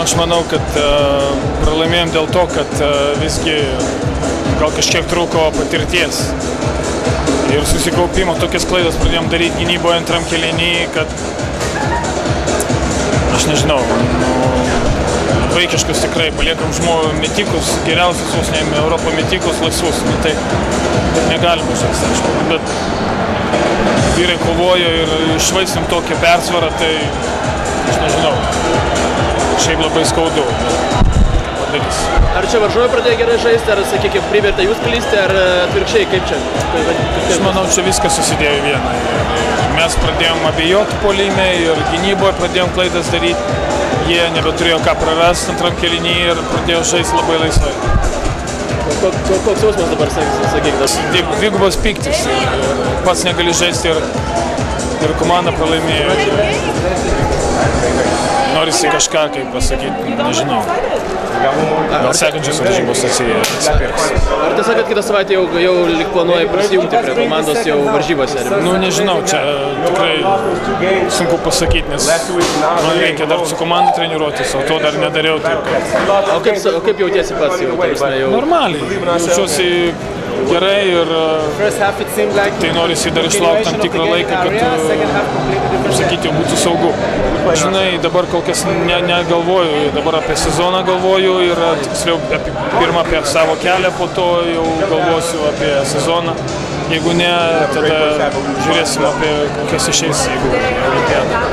aš manau, kad uh, pralaimėjom dėl to, kad uh, visgi gal kažkiek trūko patirties. Ir susikaupimo tokias klaidas pradėjom daryti gynyboje antram kelinį, kad aš nežinau, nu, vaikiškus tikrai paliekam žmogų metikus, geriausius vos ne Europo metikus, laisvus. Nu, tai negalima žaisti, aišku. Bet vyrai kovojo ir išvaistėm tokią persvarą, tai aš nežinau. Šiaip labai skaudu. Padarys. Ar čia varžovai pradėjo gerai žaisti, ar, sakykime, privertė jūs klysti, ar atvirkščiai, kaip čia? Kaip, kaip, Aš manau, čia viskas susidėjo į vieną. Mes pradėjom abejoti polime ir gynyboje pradėjom klaidas daryti. Jie nebeturėjo ką prarasti antram kelinį ir pradėjo žaisti labai laisvai. koks, jausmas dabar, sakykime? Dvi- Dvigubas piktis. Pats negali žaisti ir, ir komanda pralaimėjo. Norisi kažką, kaip pasakyti, nežinau. Gal sekančios varžybos atsijęs. Ar tiesa, kad kitą savaitę jau, jau lik planuoja prisijungti prie komandos jau varžybose? Ar... Nu, nežinau, čia tikrai sunku pasakyti, nes man reikia dar su komanda treniruotis, o to dar nedariau. Taip. O kaip, o kaip jautiesi pats jau? prasme, jau... Normaliai, jaučiuosi gerai ir tai norisi dar išlaukti tam tikrą laiką, kad, kaip sakyti, jau būtų saugu. Žinai, dabar kol kas ne, negalvoju, dabar apie sezoną galvoju ir tiksliau apie, pirmą apie savo kelią, po to jau galvosiu apie sezoną. Jeigu ne, tada žiūrėsim apie kas išeis, jeigu olimpiada.